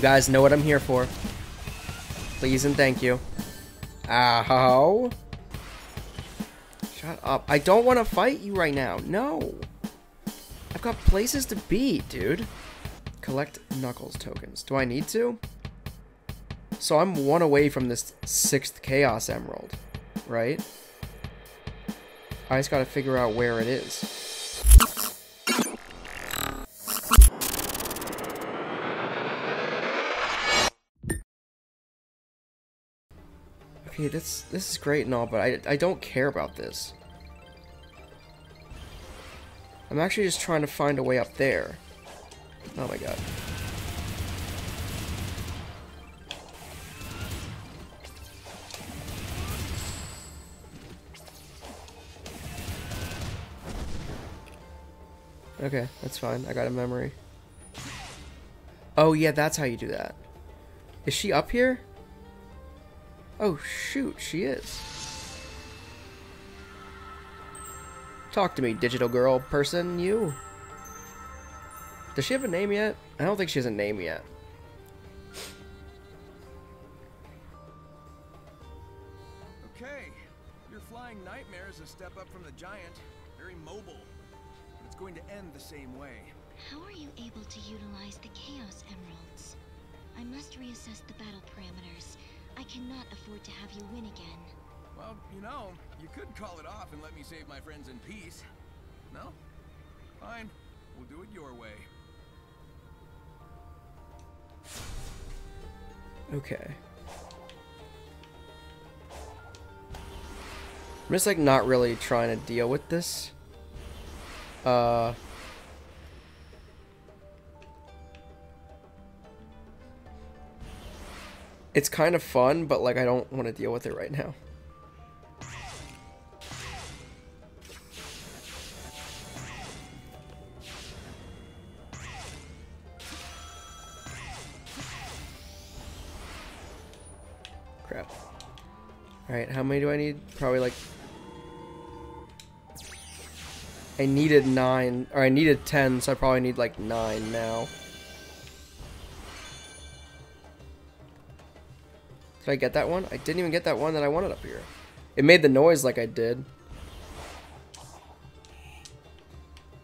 You guys know what I'm here for. Please and thank you. Ow. Shut up. I don't want to fight you right now. No. I've got places to be, dude. Collect Knuckles tokens. Do I need to? So I'm one away from this sixth Chaos Emerald, right? I just gotta figure out where it is. Okay, this this is great and all, but I, I don't care about this. I'm actually just trying to find a way up there. Oh my god. Okay, that's fine. I got a memory. Oh yeah, that's how you do that. Is she up here? Oh shoot, she is. Talk to me, digital girl person, you. Does she have a name yet? I don't think she has a name yet. Okay, your flying nightmare is a step up from the giant. Very mobile. But it's going to end the same way. How are you able to utilize the Chaos Emeralds? I must reassess the battle parameters. I cannot afford to have you win again. Well, you know, you could call it off and let me save my friends in peace. No? Fine. We'll do it your way. Okay. I'm just like not really trying to deal with this. Uh It's kind of fun, but like I don't want to deal with it right now. Crap. Alright, how many do I need? Probably like... I needed 9, or I needed 10, so I probably need like 9 now. Did I get that one? I didn't even get that one that I wanted up here. It made the noise like I did.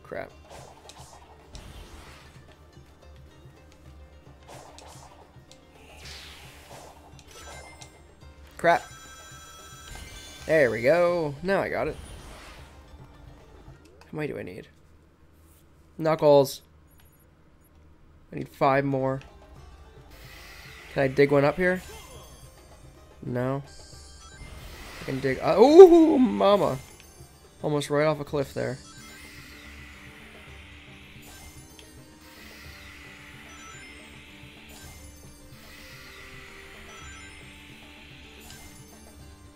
Crap. Crap. There we go. Now I got it. How many do I need? Knuckles. I need five more. Can I dig one up here? No. I can dig. Uh, ooh, mama. Almost right off a cliff there.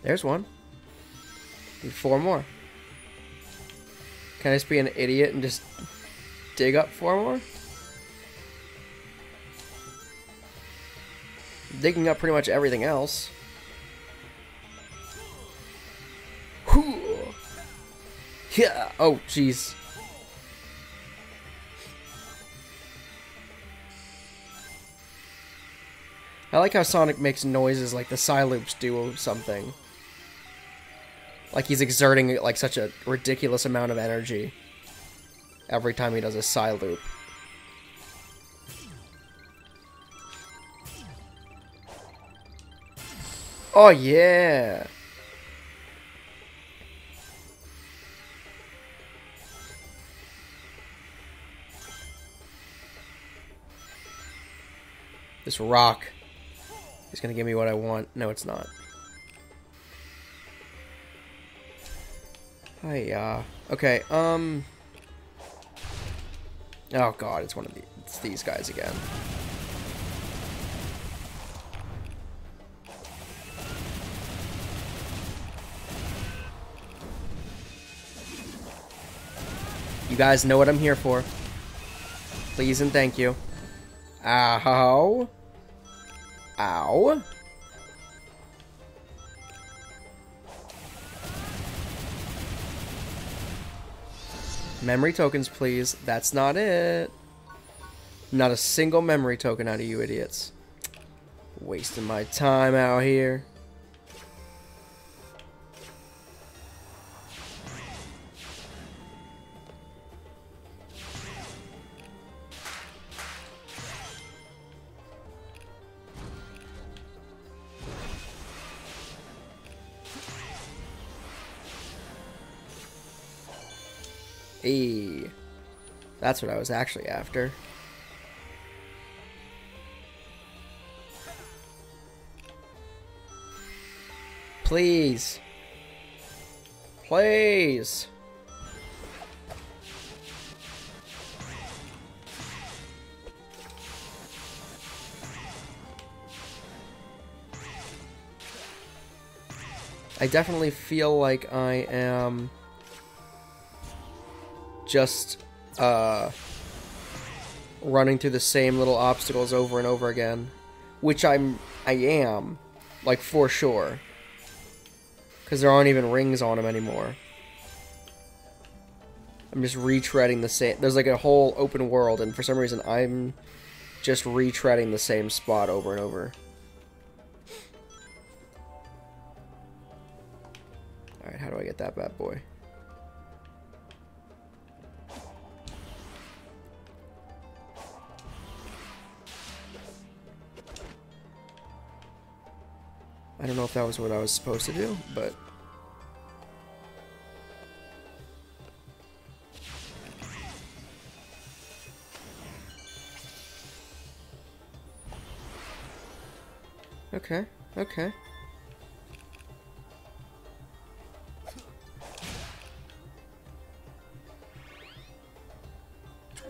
There's one. Need four more. Can I just be an idiot and just dig up four more? Digging up pretty much everything else. Yeah. Oh, jeez. I like how Sonic makes noises like the Cyloops do something. Like he's exerting like such a ridiculous amount of energy every time he does a Cyloop. Oh yeah! This rock is gonna give me what I want. No, it's not. Hi, uh, okay, um... Oh god, it's one of the, it's these guys again. You guys know what I'm here for. Please and thank you. Ow. Ow. Memory tokens, please. That's not it. Not a single memory token out of you idiots. Wasting my time out here. That's what I was actually after. Please. Please. I definitely feel like I am just uh, running through the same little obstacles over and over again, which I'm I am, like for sure, because there aren't even rings on them anymore. I'm just retreading the same. There's like a whole open world, and for some reason, I'm just retreading the same spot over and over. Alright, how do I get that bad boy? I don't know if that was what I was supposed to do, but... Okay, okay.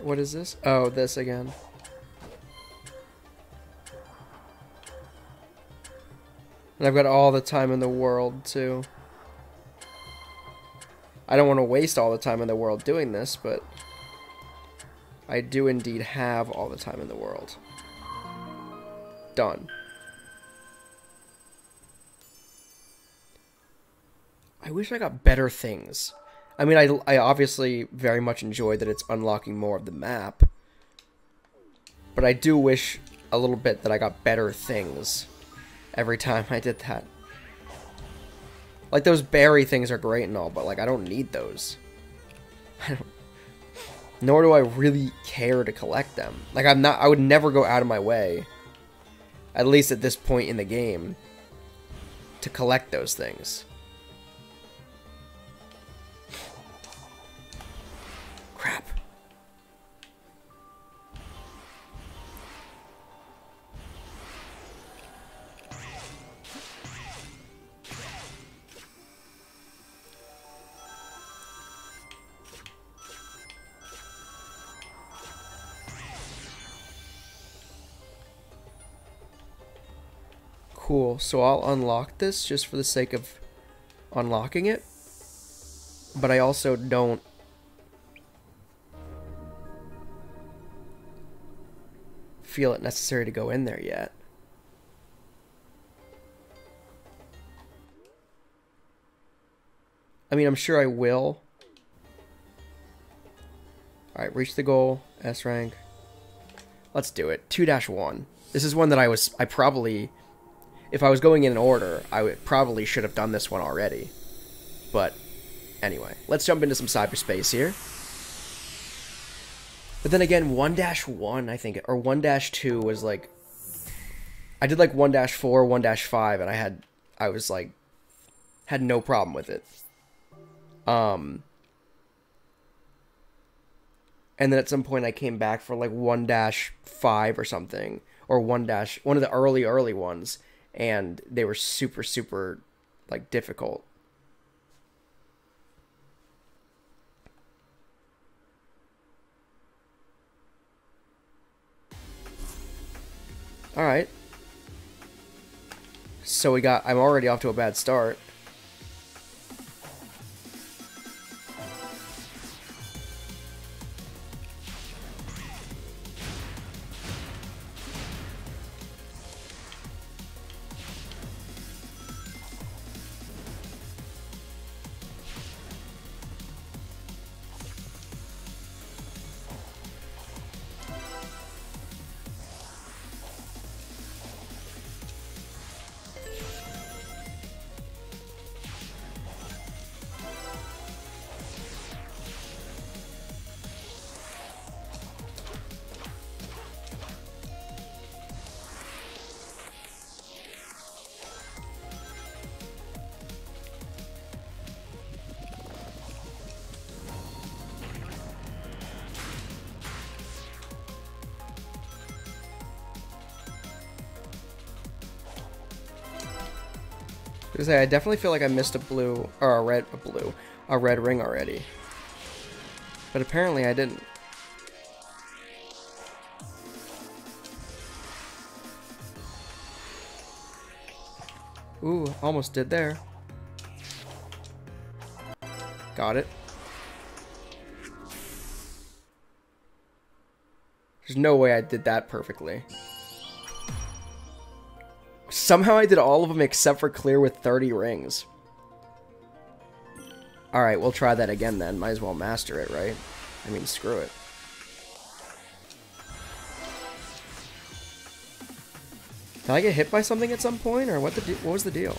What is this? Oh, this again. And I've got all the time in the world, too. I don't want to waste all the time in the world doing this, but... I do indeed have all the time in the world. Done. I wish I got better things. I mean, I, I obviously very much enjoy that it's unlocking more of the map. But I do wish a little bit that I got better things every time I did that. Like, those berry things are great and all, but, like, I don't need those. I don't... Nor do I really care to collect them. Like, I'm not... I would never go out of my way, at least at this point in the game, to collect those things. Cool, so I'll unlock this just for the sake of unlocking it. But I also don't feel it necessary to go in there yet. I mean, I'm sure I will. Alright, reach the goal. S rank. Let's do it. 2-1. This is one that I was... I probably... If I was going in order, I would probably should have done this one already. But, anyway. Let's jump into some cyberspace here. But then again, 1-1, I think, or 1-2 was like... I did like 1-4, 1-5, and I had... I was like... Had no problem with it. Um... And then at some point I came back for like 1-5 or something. Or 1 dash... One of the early, early ones. And they were super, super, like, difficult. Alright. So we got... I'm already off to a bad start. Because I definitely feel like I missed a blue or a red, a blue, a red ring already. But apparently I didn't. Ooh, almost did there. Got it. There's no way I did that perfectly. Somehow I did all of them except for clear with 30 rings. Alright, we'll try that again then. Might as well master it, right? I mean, screw it. Did I get hit by something at some point, or what the what was the deal?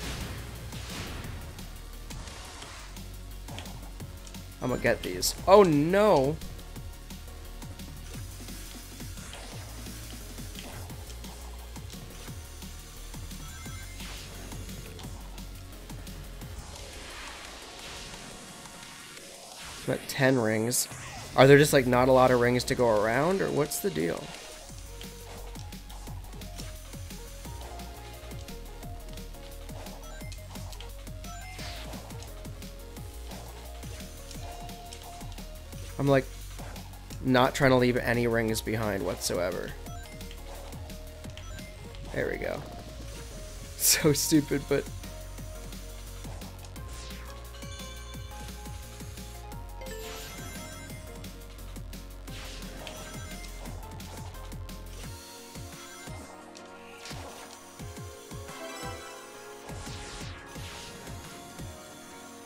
I'm gonna get these. Oh no! At 10 rings. Are there just like not a lot of rings to go around, or what's the deal? I'm like not trying to leave any rings behind whatsoever. There we go. So stupid, but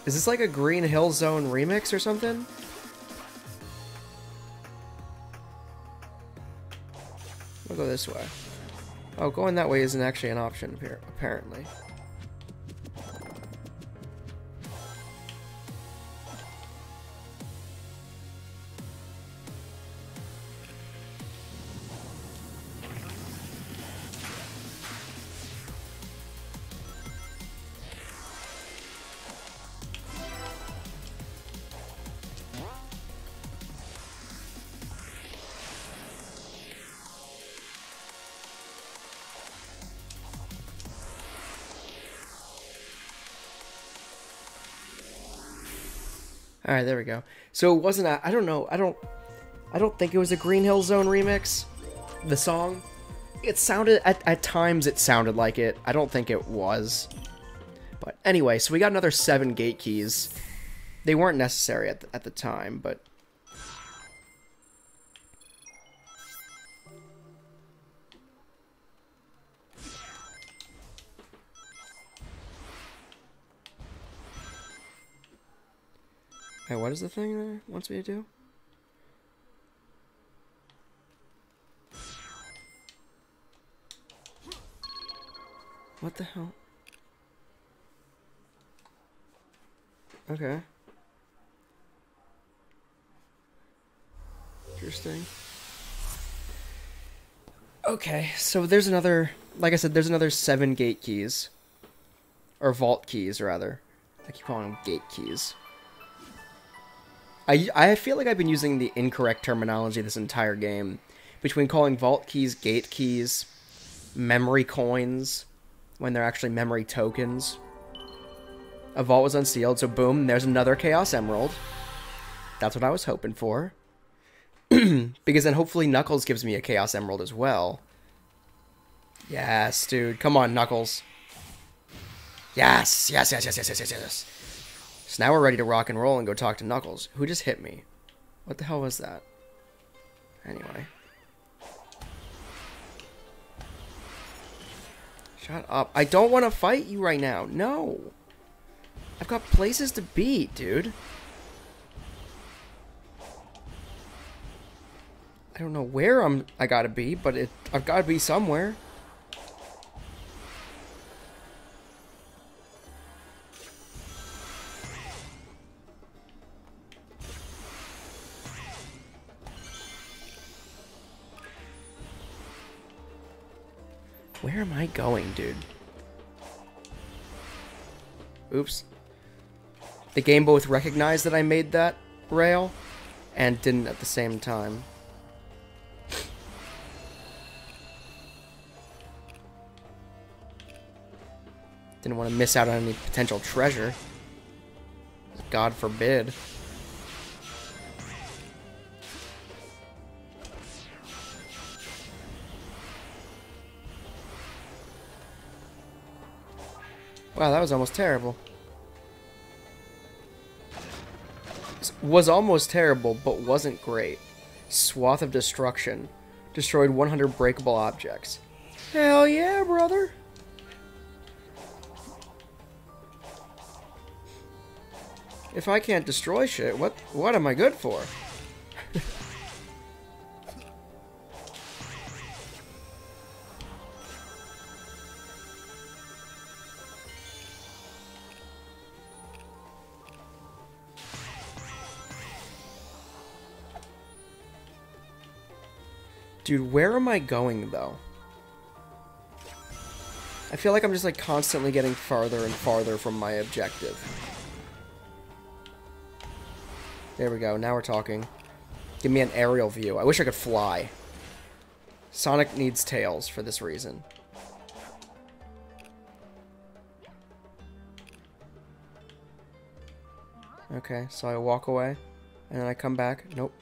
Is this like a Green Hill Zone remix or something? We'll go this way. Oh, going that way isn't actually an option apparently. All right, there we go. So it wasn't. A, I don't know. I don't. I don't think it was a Green Hill Zone remix. The song. It sounded at at times. It sounded like it. I don't think it was. But anyway, so we got another seven gate keys. They weren't necessary at the, at the time, but. Hey, what is the thing there wants me to do? What the hell? Okay. Interesting. Okay, so there's another, like I said, there's another seven gate keys. Or vault keys, rather. I keep calling them gate keys. I, I feel like I've been using the incorrect terminology this entire game. Between calling vault keys gate keys, memory coins, when they're actually memory tokens. A vault was unsealed, so boom, there's another Chaos Emerald. That's what I was hoping for. because then hopefully Knuckles gives me a Chaos Emerald as well. Yes, dude. Come on, Knuckles. Yes, yes, yes, yes, yes, yes, yes, yes. So now we're ready to rock and roll and go talk to Knuckles. Who just hit me? What the hell was that? Anyway. Shut up. I don't want to fight you right now. No. I've got places to be, dude. I don't know where I'm I gotta be, but it I've gotta be somewhere. Where am I going, dude? Oops. The game both recognized that I made that rail and didn't at the same time. Didn't want to miss out on any potential treasure. God forbid. Wow, that was almost terrible. Was almost terrible, but wasn't great. Swath of Destruction. Destroyed 100 breakable objects. Hell yeah, brother! If I can't destroy shit, what what am I good for? Dude, where am I going, though? I feel like I'm just, like, constantly getting farther and farther from my objective. There we go, now we're talking. Give me an aerial view. I wish I could fly. Sonic needs tails for this reason. Okay, so I walk away, and then I come back. Nope.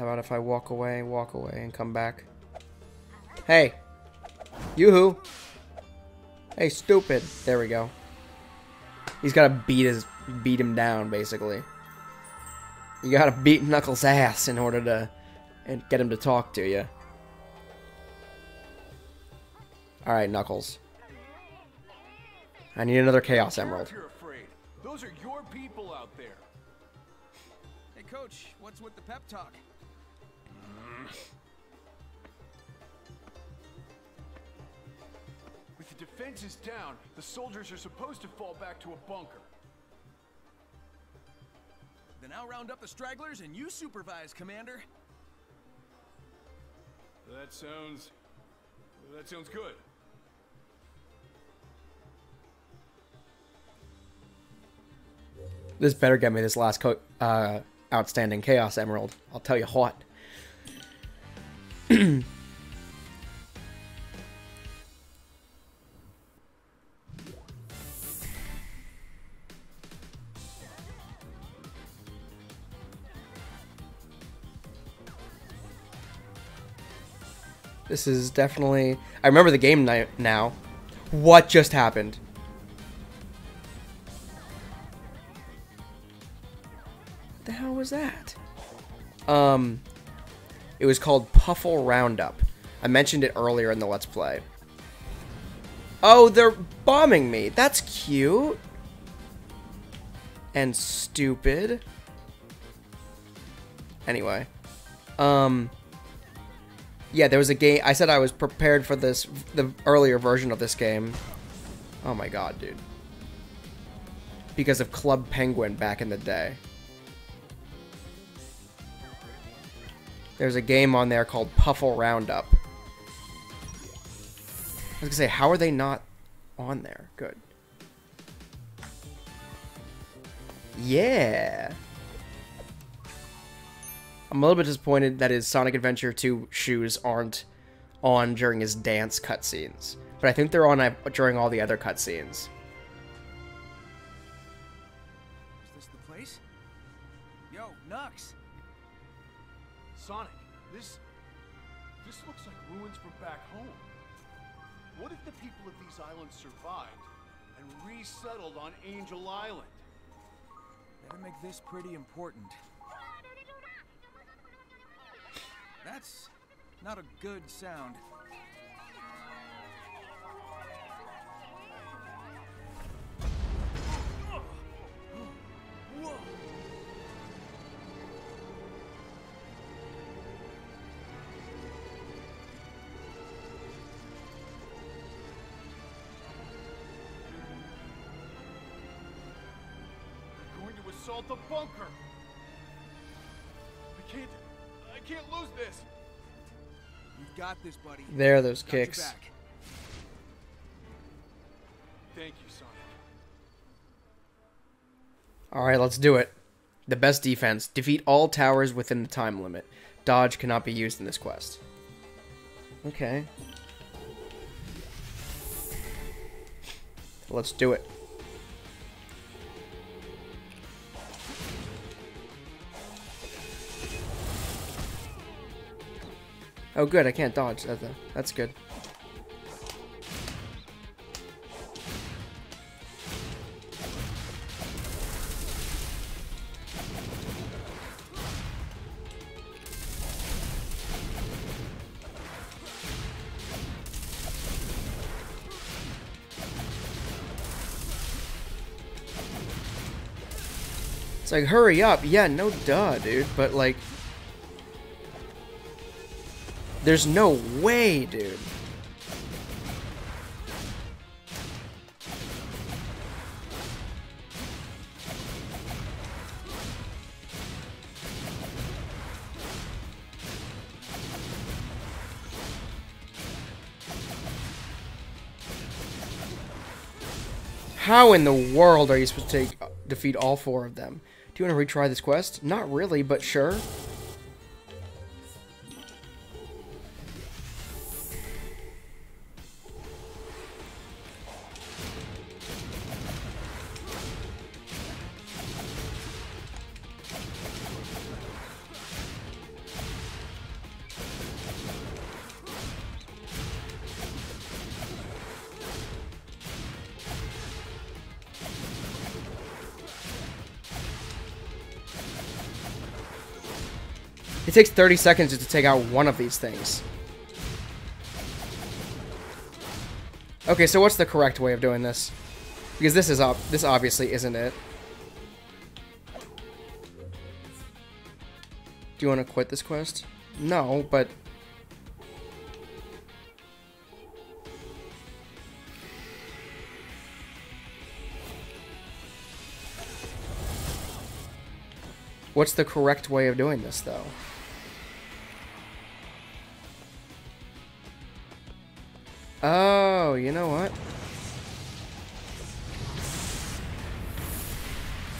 How about if I walk away, walk away, and come back? Hey! Yoo-hoo! Hey, stupid! There we go. He's gotta beat his beat him down, basically. You gotta beat Knuckles' ass in order to and get him to talk to you. Alright, Knuckles. I need another Chaos Emerald. You're afraid. Those are your people out there. Hey, coach, what's with the pep talk? With the defenses down, the soldiers are supposed to fall back to a bunker. Then I'll round up the stragglers and you supervise, Commander. That sounds... That sounds good. This better get me this last co uh, outstanding Chaos Emerald. I'll tell you what. This is definitely. I remember the game ni- now. What just happened? What the hell was that? Um, it was called Puffle Roundup. I mentioned it earlier in the Let's Play. Oh, they're bombing me. That's cute. And stupid. Anyway. Um yeah, there was a game. I said I was prepared for this, the earlier version of this game. Oh my god, dude. Because of Club Penguin back in the day. There's a game on there called Puffle Roundup. I was gonna say, how are they not on there? Good. Yeah. I'm a little bit disappointed that his Sonic Adventure 2 shoes aren't on during his dance cutscenes. But I think they're on uh, during all the other cutscenes. Survived and resettled on Angel Island? Better make this pretty important. That's not a good sound. Whoa! Assault the bunker. I can't. I can't lose this. You've got this, buddy. There are those kicks. Thank you, Sonic. Alright, let's do it. The best defense. Defeat all towers within the time limit. Dodge cannot be used in this quest. Okay. Let's do it. Oh, good. I can't dodge. That, uh, that's good. It's like, hurry up. Yeah, no duh, dude. But, like... There's no way, dude. How in the world are you supposed to take, defeat all four of them? Do you want to retry this quest? Not really, but sure. It takes 30 seconds just to take out one of these things. Okay, so what's the correct way of doing this? Because this is up. This obviously isn't it. Do you want to quit this quest? No, but... What's the correct way of doing this, though? Oh, you know what?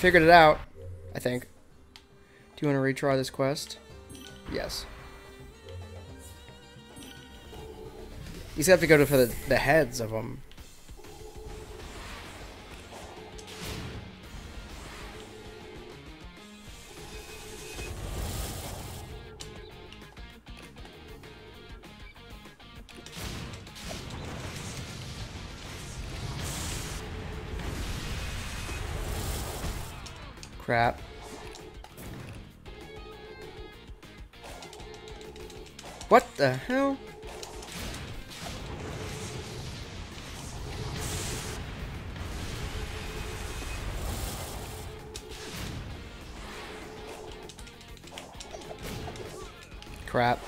Figured it out, I think. Do you want to retry this quest? Yes. You just have to go to for the, the heads of them. Crap. What the hell? Crap.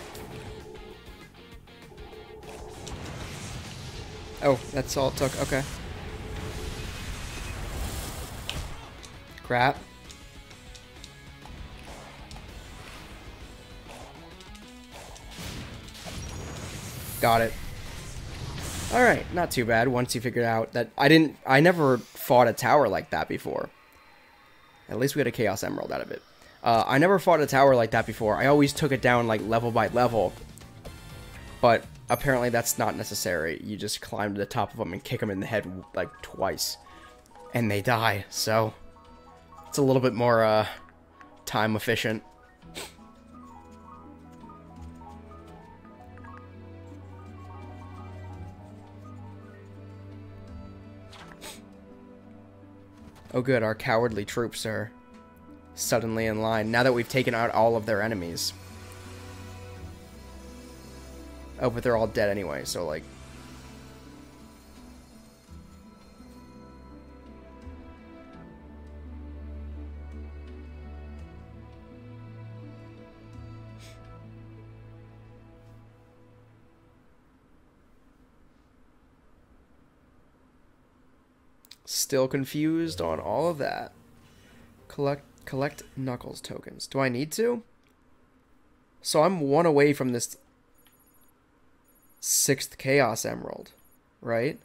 Oh, that's all it took. Okay. Crap. Got it. Alright, not too bad once you figured out that I didn't I never fought a tower like that before. At least we had a Chaos Emerald out of it. Uh, I never fought a tower like that before. I always took it down like level by level. But apparently that's not necessary. You just climb to the top of them and kick them in the head like twice. And they die, so it's a little bit more uh, time efficient. Oh good, our cowardly troops are suddenly in line, now that we've taken out all of their enemies. Oh, but they're all dead anyway, so like... Still confused on all of that. Collect collect Knuckles tokens. Do I need to? So I'm one away from this sixth Chaos Emerald, right?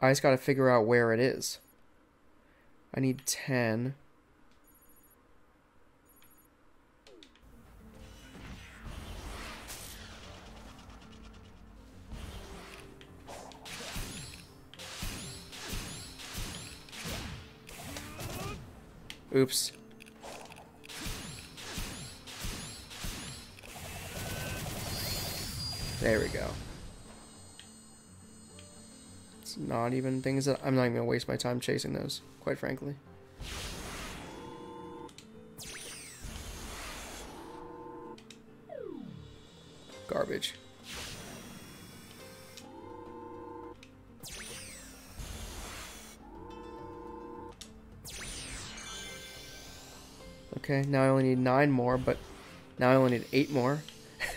I just gotta figure out where it is. I need 10. Oops. There we go. It's not even things that I'm not even gonna waste my time chasing those, quite frankly. Garbage. Okay, now I only need nine more, but now I only need eight more.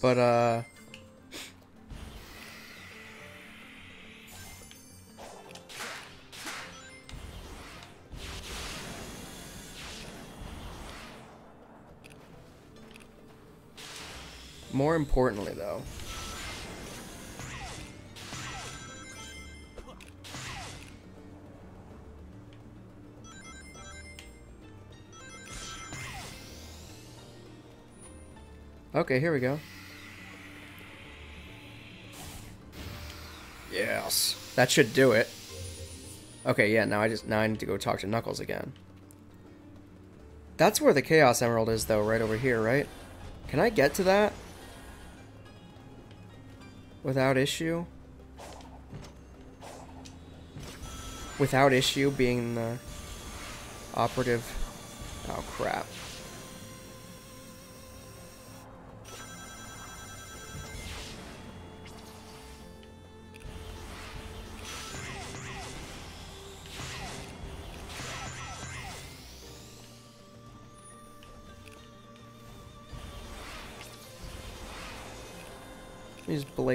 but, uh... More importantly, though, Okay, here we go. Yes. That should do it. Okay, yeah, now I just now I need to go talk to Knuckles again. That's where the Chaos Emerald is though, right over here, right? Can I get to that? Without issue? Without issue being the operative... Oh crap.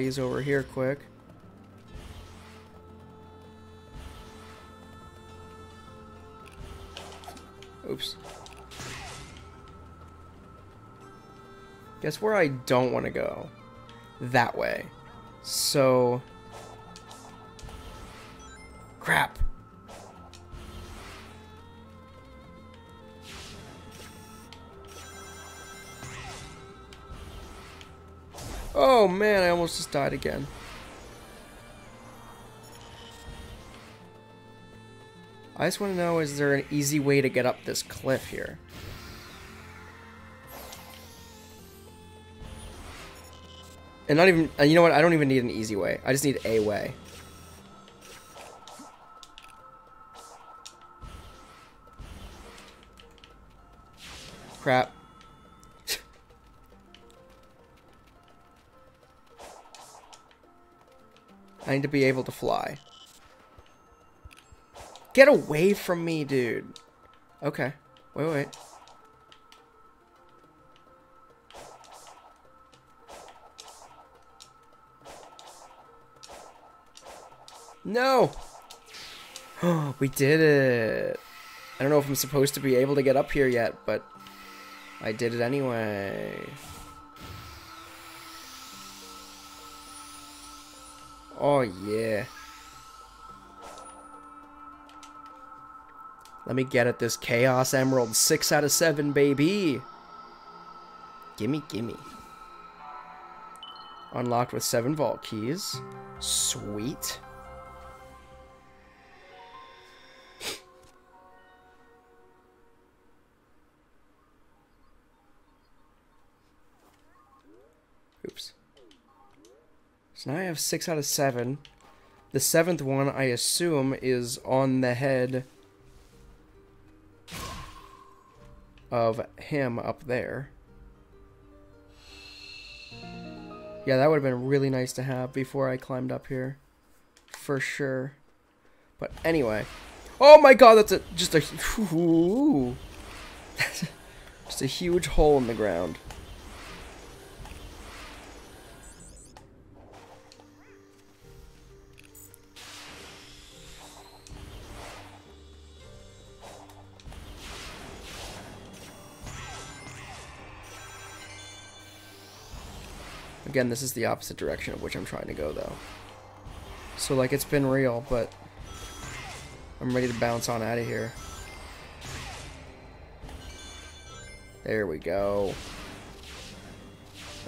Blaze over here quick. Oops. Guess where I don't want to go? That way. So... Crap. Oh man, I almost just died again. I just want to know, is there an easy way to get up this cliff here? And not even, uh, you know what, I don't even need an easy way. I just need a way. Crap. To be able to fly. Get away from me, dude. Okay. Wait, wait. No! We did it. I don't know if I'm supposed to be able to get up here yet, but I did it anyway. Oh, yeah. Let me get at this Chaos Emerald. 6 out of 7, baby. Gimme, gimme. Unlocked with 7 vault keys. Sweet. So now I have six out of seven. The seventh one, I assume, is on the head of him up there. Yeah, that would have been really nice to have before I climbed up here. For sure. But anyway. Oh my god, that's a just a ooh, just a huge hole in the ground. Again, this is the opposite direction of which I'm trying to go, though. So, like, it's been real, but I'm ready to bounce on out of here. There we go.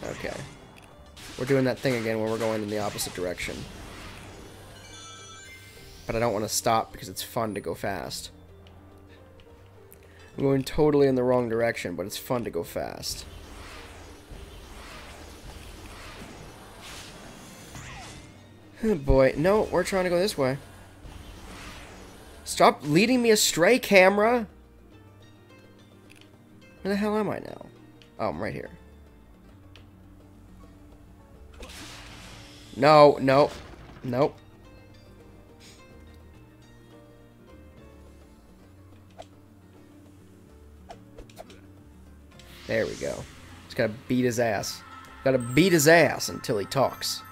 Okay. We're doing that thing again where we're going in the opposite direction. But I don't want to stop because it's fun to go fast. I'm going totally in the wrong direction, but it's fun to go fast. Boy, no, we're trying to go this way. Stop leading me astray, camera! Where the hell am I now? Oh, I'm right here. No, no, nope. There we go. Just gotta beat his ass. Gotta beat his ass until he talks.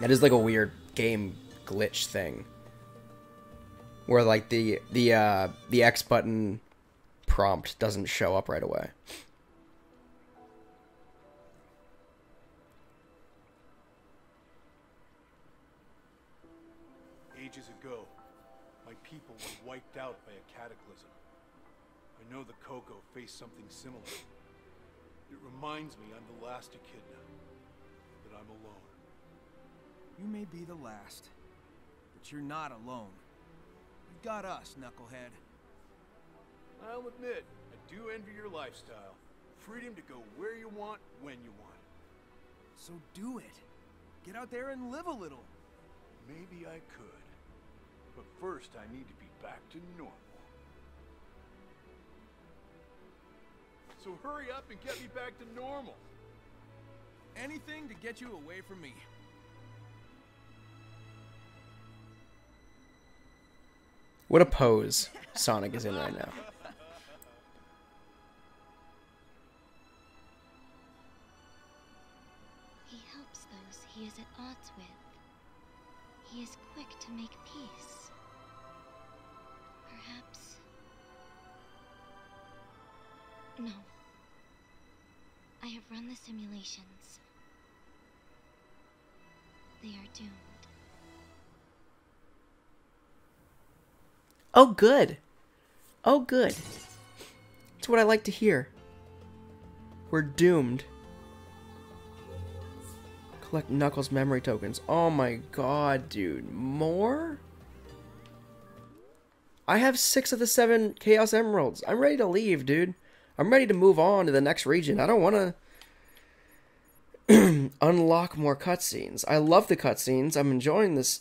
That is like a weird game glitch thing. Where like the the uh the X button prompt doesn't show up right away. Ages ago, my people were wiped out by a cataclysm. I know the Koco faced something similar. It reminds me I'm the last Echidna. That I'm alone. You may be the last, but you're not alone. You've got us, Knucklehead. I'll admit, I do envy your lifestyle. Freedom to go where you want, when you want. So do it. Get out there and live a little. Maybe I could. But first, I need to be back to normal. So hurry up and get me back to normal. Anything to get you away from me. What a pose Sonic is in right now. He helps those he is at odds with. He is quick to make peace. Perhaps. No. I have run the simulations. They are doomed. Oh, good. Oh, good. That's what I like to hear. We're doomed. Collect Knuckles memory tokens. Oh my god, dude. More? I have six of the seven Chaos Emeralds. I'm ready to leave, dude. I'm ready to move on to the next region. I don't want to unlock more cutscenes. I love the cutscenes. I'm enjoying this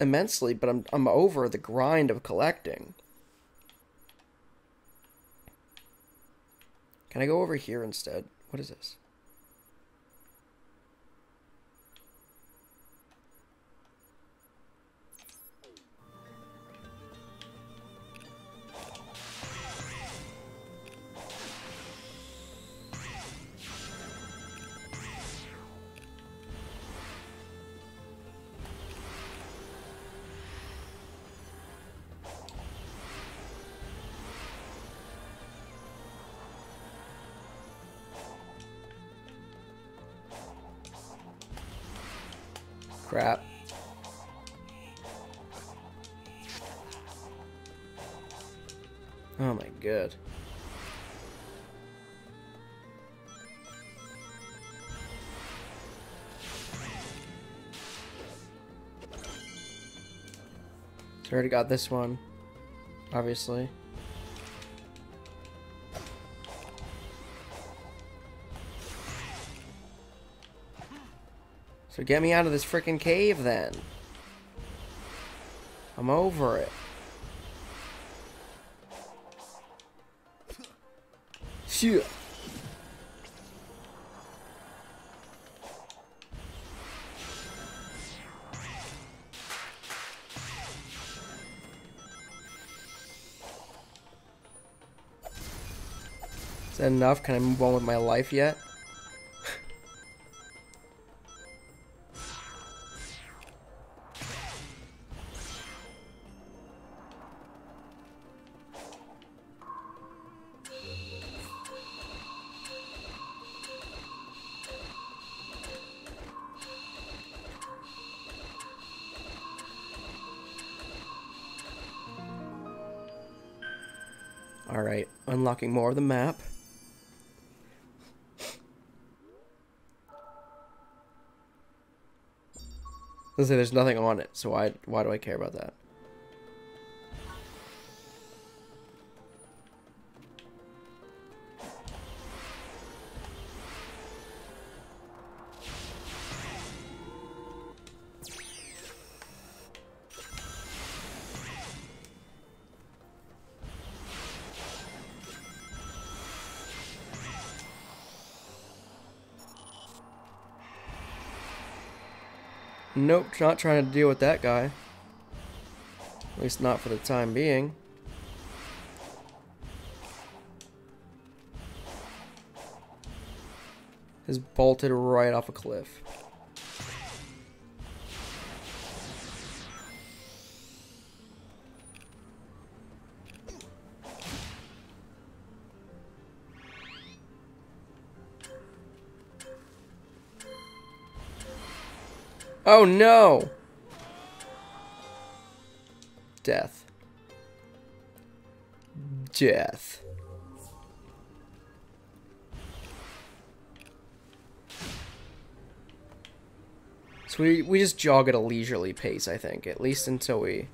immensely, but I'm I'm over the grind of collecting. Can I go over here instead? What is this? Crap. Oh my god. So I already got this one, obviously. So get me out of this freaking cave then. I'm over it. Shoot. Is that enough? Can I move on with my life yet? unlocking more of the map. Let's say there's nothing on it, so why why do I care about that? Nope, not trying to deal with that guy. At least not for the time being. Is bolted right off a cliff. Oh no! Death. Death. So we, we just jog at a leisurely pace, I think. At least until we...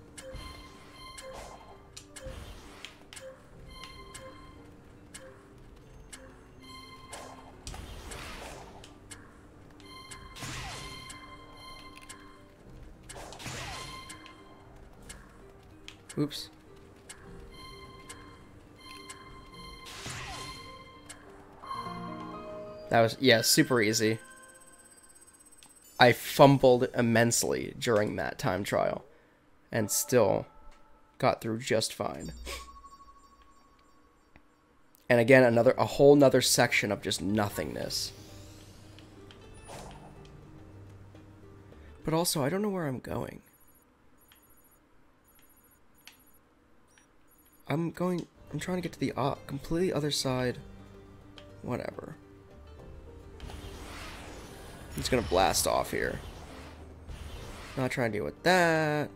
That was, yeah, super easy. I fumbled immensely during that time trial and still got through just fine. And again, another a whole nother section of just nothingness. But also, I don't know where I'm going. I'm going... I'm trying to get to the uh, completely other side. Whatever. I'm just gonna blast off here. Not trying to deal with that.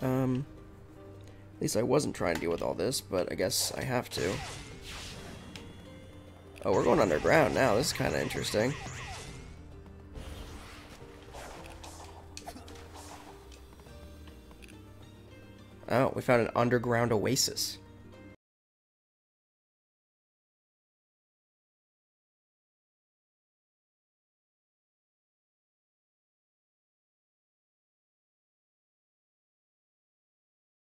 Um... At least I wasn't trying to deal with all this, but I guess I have to. Oh, we're going underground now. This is kind of interesting. Oh, we found an underground oasis.